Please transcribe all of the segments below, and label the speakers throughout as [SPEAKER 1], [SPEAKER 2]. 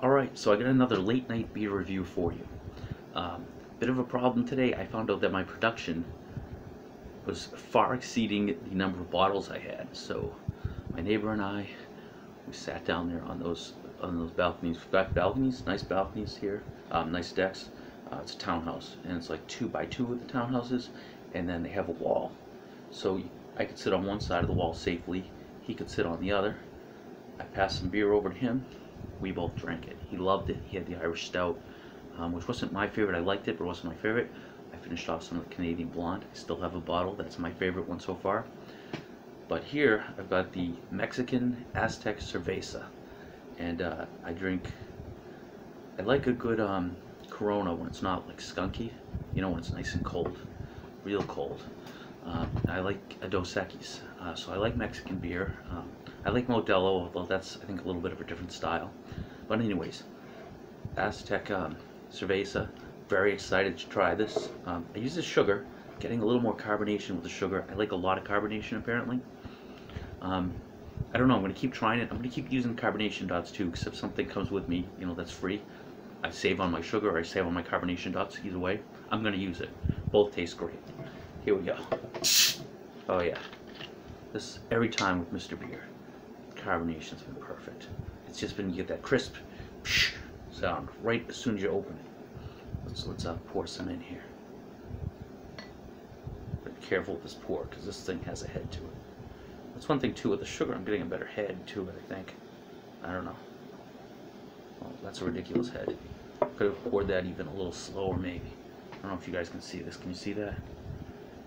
[SPEAKER 1] Alright, so I got another late night beer review for you. Um, bit of a problem today. I found out that my production was far exceeding the number of bottles I had. So my neighbor and I, we sat down there on those on those balconies. We've balconies, nice balconies here, um, nice decks. Uh, it's a townhouse, and it's like two by two of the townhouses, and then they have a wall. So I could sit on one side of the wall safely. He could sit on the other. I passed some beer over to him we both drank it. He loved it. He had the Irish Stout, um, which wasn't my favorite. I liked it, but it wasn't my favorite. I finished off some of the Canadian Blonde. I still have a bottle. That's my favorite one so far. But here, I've got the Mexican Aztec Cerveza. And uh, I drink, I like a good um, Corona when it's not like skunky. You know, when it's nice and cold, real cold. Um, I like Dos Equis, uh, so I like Mexican beer. Um, I like Modelo, although that's, I think, a little bit of a different style. But anyways, Aztec um, Cerveza, very excited to try this. Um, I use the sugar, getting a little more carbonation with the sugar. I like a lot of carbonation, apparently. Um, I don't know, I'm going to keep trying it. I'm going to keep using carbonation dots, too, because if something comes with me, you know, that's free, I save on my sugar or I save on my carbonation dots, either way, I'm going to use it. Both taste great. Here we go. Oh, yeah. This every time with Mr. Beer carbonation's been perfect. It's just been you get that crisp sound right as soon as you open it. Let's let's uh, pour some in here. But careful with this pour because this thing has a head to it. That's one thing too with the sugar. I'm getting a better head to it. I think. I don't know. Oh, that's a ridiculous head. Could have poured that even a little slower maybe. I don't know if you guys can see this. Can you see that?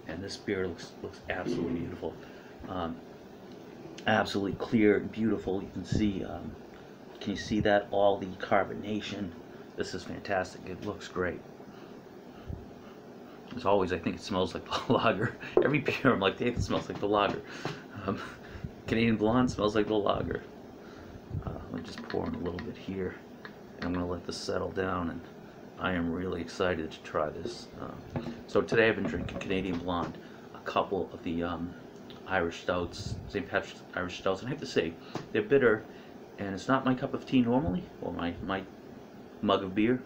[SPEAKER 1] And this beer looks looks absolutely beautiful. Um, absolutely clear and beautiful. You can see, um, can you see that? All the carbonation. This is fantastic. It looks great. As always, I think it smells like the lager. Every beer, I'm like, hey, it smells like the lager. Um, Canadian Blonde smells like the lager. Uh, let me just pour in a little bit here. And I'm to let this settle down. And I am really excited to try this. Uh, so today I've been drinking Canadian Blonde. A couple of the um, Irish stouts, St. Patrick's Irish stouts, and I have to say, they're bitter, and it's not my cup of tea normally, or my, my mug of beer,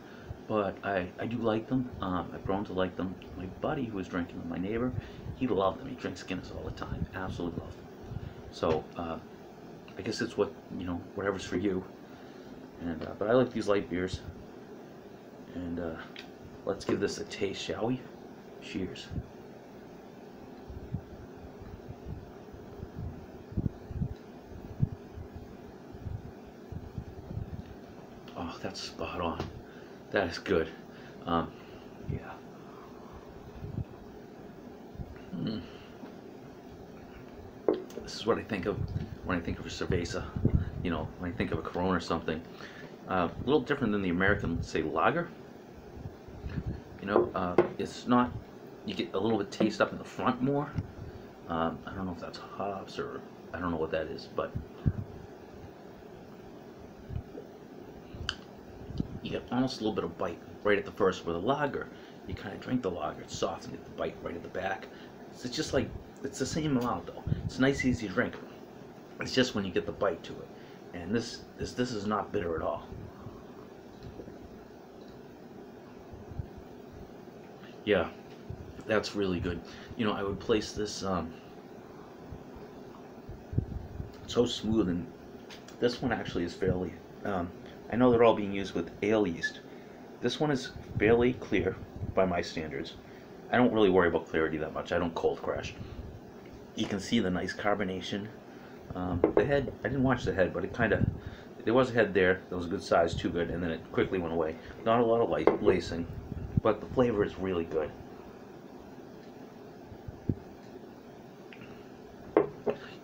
[SPEAKER 1] but I, I do like them. Um, I've grown to like them. My buddy who was drinking them, my neighbor, he loved them. He drinks Guinness all the time. Absolutely loved them. So, uh, I guess it's what, you know, whatever's for you. And uh, But I like these light beers. And uh, let's give this a taste, shall we? Cheers. Oh, that's spot on. That is good. Um, yeah. Mm. This is what I think of when I think of a cerveza. You know, when I think of a Corona or something. Uh, a little different than the American, say, lager. You know, uh, it's not, you get a little bit taste up in the front more. Um, I don't know if that's hops or, I don't know what that is, but you get almost a little bit of bite right at the first. With a lager, you kind of drink the lager, it's soft, and get the bite right at the back. So it's just like, it's the same amount though. It's a nice, easy drink. It's just when you get the bite to it. And this, this, this is not bitter at all. Yeah, that's really good. You know, I would place this um, so smooth, and this one actually is fairly um, I know they're all being used with ale yeast. This one is fairly clear by my standards. I don't really worry about clarity that much. I don't cold crash. You can see the nice carbonation. Um, the head, I didn't watch the head, but it kind of, there was a head there that was a good size, too good, and then it quickly went away. Not a lot of light lacing, but the flavor is really good.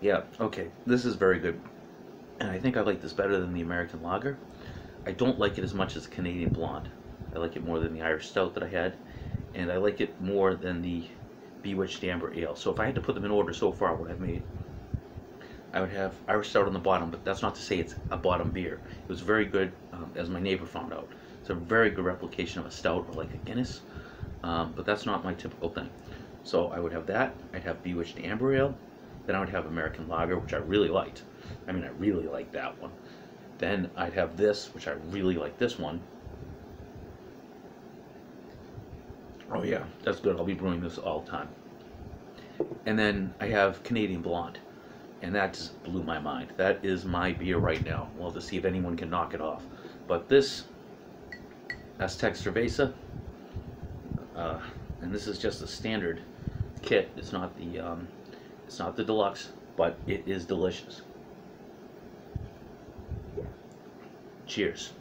[SPEAKER 1] Yeah, okay, this is very good. And I think I like this better than the American Lager. I don't like it as much as Canadian Blonde. I like it more than the Irish Stout that I had, and I like it more than the Bewitched Amber Ale. So if I had to put them in order so far, what I've made, I would have Irish Stout on the bottom, but that's not to say it's a bottom beer. It was very good, um, as my neighbor found out. It's a very good replication of a stout or like a Guinness, um, but that's not my typical thing. So I would have that. I'd have Bewitched Amber Ale. Then I would have American Lager, which I really liked. I mean, I really liked that one Then I'd have this, which I really like this one. Oh yeah, that's good. I'll be brewing this all the time. And then I have Canadian Blonde, and that just blew my mind. That is my beer right now. Well, to see if anyone can knock it off. But this Aztec Cerveza, uh, and this is just a standard kit. It's not the um, it's not the deluxe, but it is delicious. Cheers.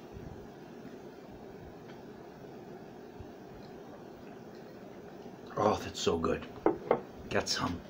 [SPEAKER 1] Oh, that's so good. Get some